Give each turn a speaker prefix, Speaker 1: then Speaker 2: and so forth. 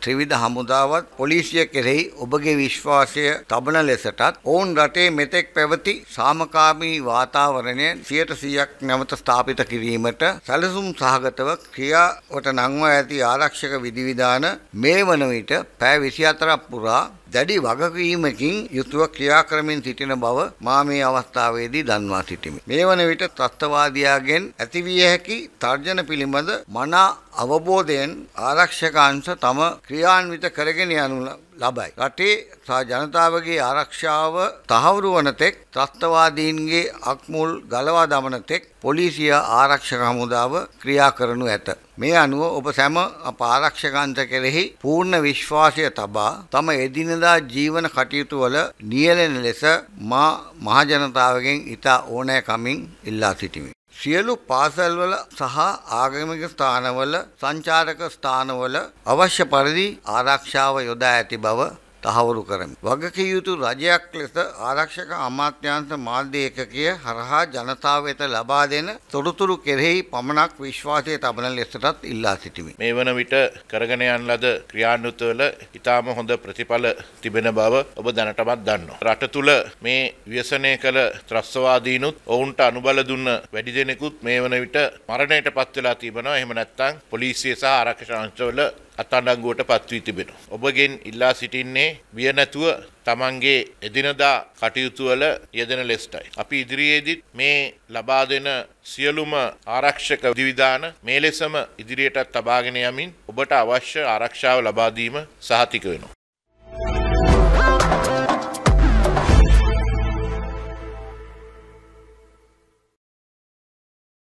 Speaker 1: ත්‍රිවිධ හමුදාවත් පොලිසිය කෙරෙහි ඔබගේ විශ්වාසය තබන ලෙසටත් ඔවුන් රටේ මෙතෙක් පැවති සාමකාමී වාතාවරණය සියයට සියයක් නැවත ස්ථාපිත කිරීමට සැලසුම් සහගතව ක්‍රියාවට නංවා ඇති ආරක්ෂක විධිවිධාන මේ වන විට පෑ විසි අතරක් පුරා දැඩි වගකීමකින් යුතුව ක්‍රියා කරමින් සිටින බව මා මේ අවස්ථාවේදී දන්වා සිටිමි. මේ වන විට තත්ත්වවාදියාගෙන් ඇතිවිය හැකි තර්ජන පිළිබඳ මනා අවබෝධයෙන් ආරක්ෂක අංශ තම ක්‍රියාන්විත කරගෙන යනු ලබයි. රටේ සහ ජනතාවගේ ආරක්ෂාව තහවුරු වන තෙක් ත්‍රස්තවාදීන්ගේ අක්මුල් ගලවා දමන තෙක් පොලිසිය ආරක්ෂක හමුදාව ක්‍රියා කරනු ඇත. මේ අනුව ඔබ සැම අප ආරක්ෂකන්ත කෙරෙහි පූර්ණ විශ්වාසය තබා තම එදිනදා ජීවන කටයුතු වල නියැලෙන ලෙස මා මහජනතාවගෙන් ඉතා ඕනෑ කමින් ඉල්ලා සිටිමි. සියලු පාසල්වල සහ ආගමික ස්ථානවල සංචාරක ස්ථානවල අවශ්‍ය පරිදි ආරක්ෂාව යොදා ඇති බව තහවුරු කරමි. වගකිය යුතු රජයක් ලෙස ආරක්ෂක අමාත්‍යාංශ මාධ්‍ය ඒකකය හරහා ජනතාව වෙත ලබා දෙන තොරතුරු කෙරෙහි පමණක් විශ්වාසය තබන ලෙසටත් ඉල්ලා සිටිමි.
Speaker 2: මේ වන විට කරගෙන යන ලද ක්‍රියාන්විතවල ඉතාම හොඳ ප්‍රතිඵල තිබෙන බව ඔබ දැනටමත් දන්නවා. රට තුළ මේ ව්‍යසනය කළ ත්‍රස්තවාදීනුත් ඔවුන්ට අනුබල දුන්න වැඩි දෙනෙකුත් මේ වන විට මරණයට පත් වෙලා තිබෙනවා. එහෙම නැත්නම් පොලිසිය සහ ආරක්ෂක අංශවල අත්අඩංගුවට පත්වී තිබෙනවා. ඔබගෙන් ඉල්ලා සිටින්නේ විය නැතුව තමන්ගේ එදිනදා කටයුතුවල යෙදෙන ලෙස්ටයි. අපි ඉදිරියේදීත් මේ ලබා දෙන සියලුම ආරක්ෂක විධාන මේ ලෙසම ඉදිරියටත් තබාගෙන යමින් ඔබට අවශ්‍ය ආරක්ෂාව ලබා දීම සහතික වෙනවා.